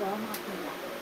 Đổ mâm.